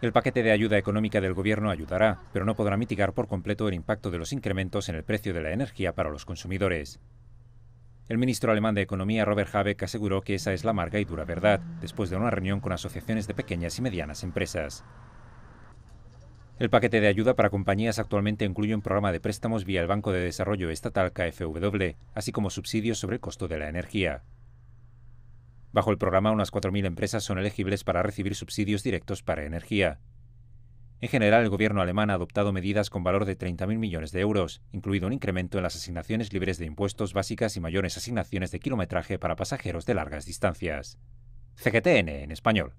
El paquete de ayuda económica del Gobierno ayudará, pero no podrá mitigar por completo el impacto de los incrementos en el precio de la energía para los consumidores. El ministro alemán de Economía, Robert Habeck, aseguró que esa es la amarga y dura verdad, después de una reunión con asociaciones de pequeñas y medianas empresas. El paquete de ayuda para compañías actualmente incluye un programa de préstamos vía el Banco de Desarrollo Estatal KfW, así como subsidios sobre el costo de la energía. Bajo el programa, unas 4.000 empresas son elegibles para recibir subsidios directos para energía. En general, el gobierno alemán ha adoptado medidas con valor de 30.000 millones de euros, incluido un incremento en las asignaciones libres de impuestos básicas y mayores asignaciones de kilometraje para pasajeros de largas distancias. CGTN en español.